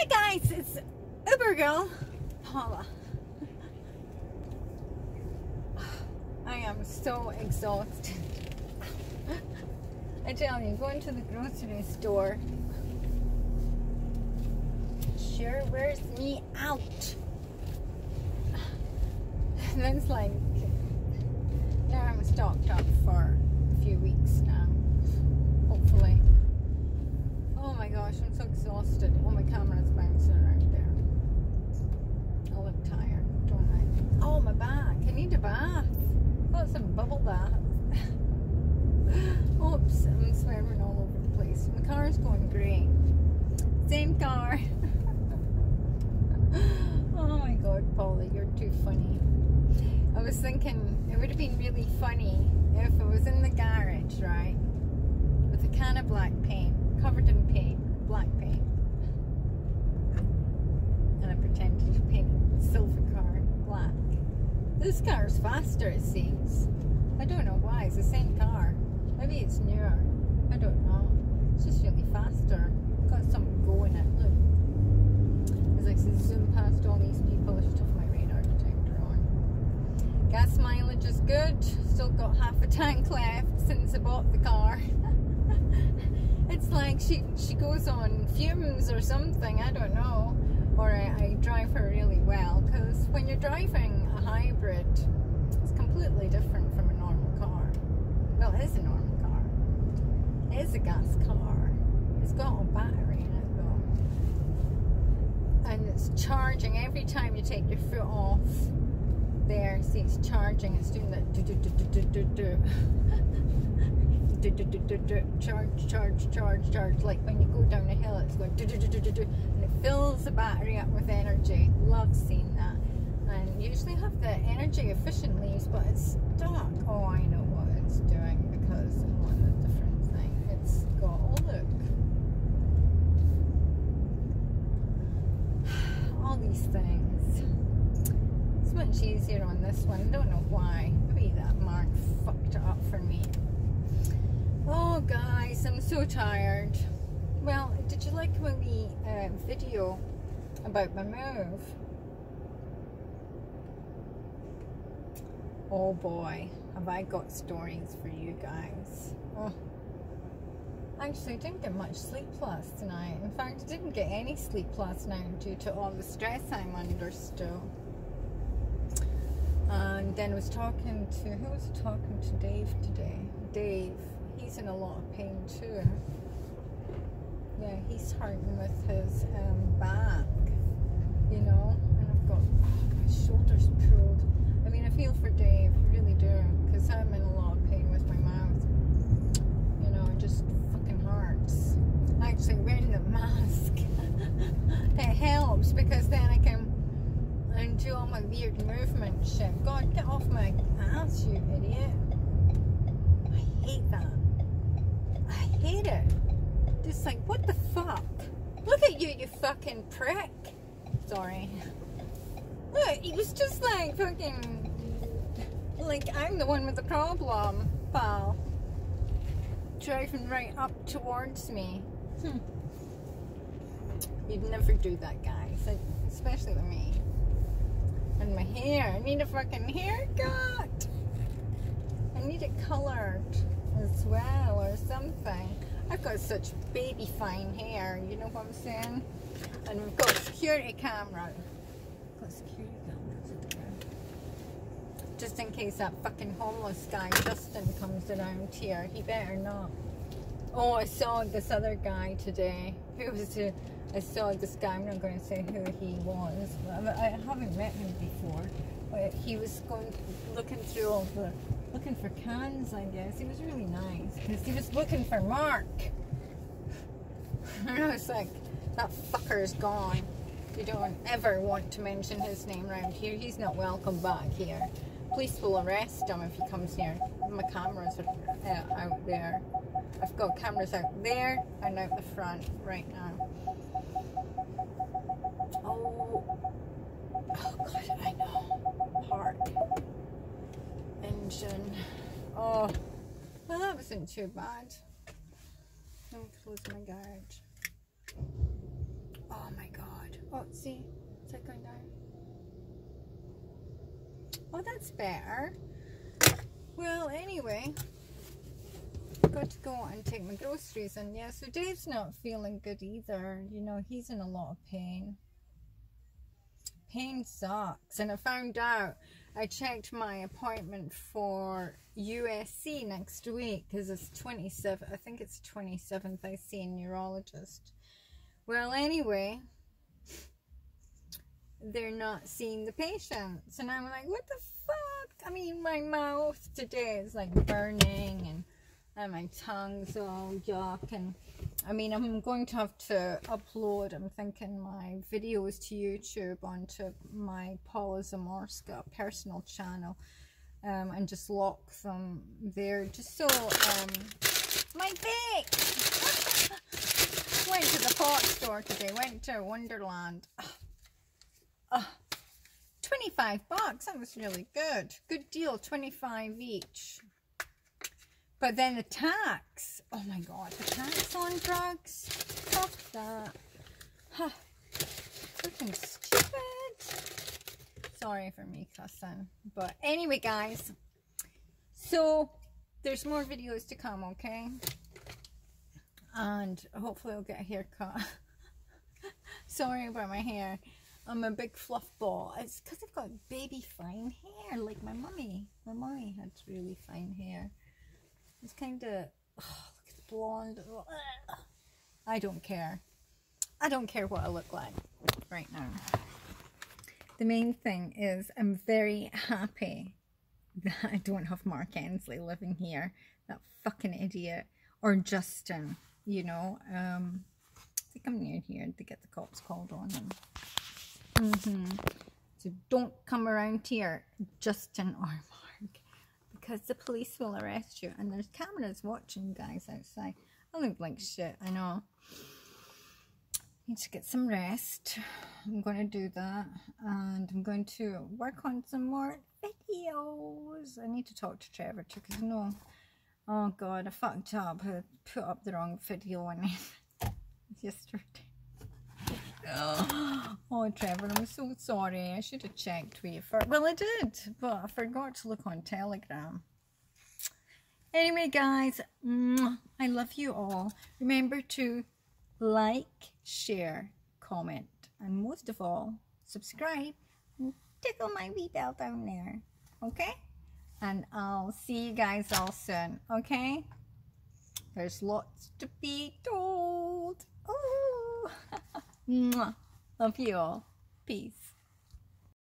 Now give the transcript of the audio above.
Hi guys, it's Uber Girl, Paula. I am so exhausted. I tell you, going to the grocery store sure wears me out. And it's like now I'm stocked up for a few weeks now, hopefully. Oh my gosh, I'm so exhausted. Oh, my camera's bouncing around there. I look tired, don't I? Oh, my back. I need a bath. Got some bubble bath. Oops, I'm swearing all over the place. My car's going great. Same car. oh my god, Paula, you're too funny. I was thinking it would have been really funny if it was in the garage, right? With a can of black paint covered in paint, black paint. And I pretended to paint the silver car black. This car is faster, it seems. I don't know why, it's the same car. Maybe it's newer. I don't know. It's just really faster. Got some go in it, look. As I zoom past all these people, I should have my radar detector on. Gas mileage is good. Still got half a tank left since I bought the car. it's like she she goes on fumes or something I don't know. Or I, I drive her really well because when you're driving a hybrid it's completely different from a normal car. Well it is a normal car. It is a gas car. It's got a battery in it though. And it's charging. Every time you take your foot off there see it's charging. It's doing that do do do do do do charge, charge, charge, charge. Like when you go down a hill, it's going and it fills the battery up with energy. Love seeing that. And usually have the energy efficient leaves, but it's stuck. Oh, I know what it's doing because one of the different thing. It's got, oh look. All these things. It's much easier on this one. Don't know why. Maybe that mark fucked it up for me. Oh guys, I'm so tired. Well, did you like my wee uh, video about my move? Oh boy, have I got stories for you guys. Oh. Actually, I didn't get much sleep last night. In fact, I didn't get any sleep last night due to all the stress I'm under still. And then I was talking to, who was talking to Dave today? Dave he's in a lot of pain too. Yeah, he's hurting with his um, back, you know, and I've got oh, my shoulders pulled. I mean, I feel for Dave, I really do, because I'm in a lot of pain with my mouth. You know, it just fucking hurts. Actually, wearing the mask, it helps because then I can do all my weird movement shit. God, get off my ass, you idiot. I hate that hate it. Just like, what the fuck? Look at you, you fucking prick. Sorry. Look, he was just like fucking... Like, I'm the one with the problem, pal. Driving right up towards me. Hmm. You'd never do that, guys. Especially with me. And my hair. I need a fucking haircut. I need it colored as well or something. I've got such baby fine hair, you know what I'm saying? And we've got security camera. Got security Just in case that fucking homeless guy Justin comes around here. He better not. Oh, I saw this other guy today. Who was I saw this guy, I'm not going to say who he was. I haven't met him before. But he was going looking through all the looking for cans, I guess. He was really nice because he was looking for Mark. I was like, that fucker's gone. You don't ever want to mention his name around here. He's not welcome back here. Police will arrest him if he comes here. My cameras are uh, out there. I've got cameras out there and out the front right now. Oh, oh God, I know. Park Oh, well, that wasn't too bad. Me close my garage. Oh my God. Oh, see, is that going down? Oh, that's better. Well, anyway, got to go and take my groceries and yeah, so Dave's not feeling good either. You know, he's in a lot of pain. Pain sucks. And I found out, I checked my appointment for USC next week because it's 27, I think it's 27th I see a neurologist. Well, anyway, they're not seeing the patients. And I'm like, what the fuck? I mean, my mouth today is like burning and, and my tongue's all yuck. And I mean, I'm going to have to upload, I'm thinking, my videos to YouTube onto my Paula Zamorska personal channel. Um, and just lock them there just so um, my bake went to the pot store today went to Wonderland uh, 25 bucks. That was really good. Good deal. 25 each. But then the tax. Oh my god. The tax on drugs. Fuck that. Huh. Freaking stupid. Sorry for me cussing. But anyway, guys. So, there's more videos to come, okay? And hopefully I'll get a haircut. Sorry about my hair. I'm a big fluff ball. It's because I've got baby fine hair, like my mummy. My mummy had really fine hair. It's kind of, oh, look at the blonde. I don't care. I don't care what I look like right now. The main thing is I'm very happy that I don't have Mark Ensley living here. That fucking idiot. Or Justin, you know. Um, think I'm near here to get the cops called on him. Mm -hmm. So don't come around here, Justin or Mark, because the police will arrest you. And there's cameras watching guys outside. I look like shit, I know. Need to get some rest. I'm going to do that. And I'm going to work on some more videos. I need to talk to Trevor too, because no. Oh god, I fucked up. I put up the wrong video on yesterday. Oh, oh, Trevor, I'm so sorry. I should have checked with you. Well, I did, but I forgot to look on Telegram. Anyway, guys, I love you all. Remember to like, share, comment, and most of all, subscribe and tickle my wee bell down there. Okay? And I'll see you guys all soon. Okay? There's lots to be told. Oh! Mwah. Love you all. Peace.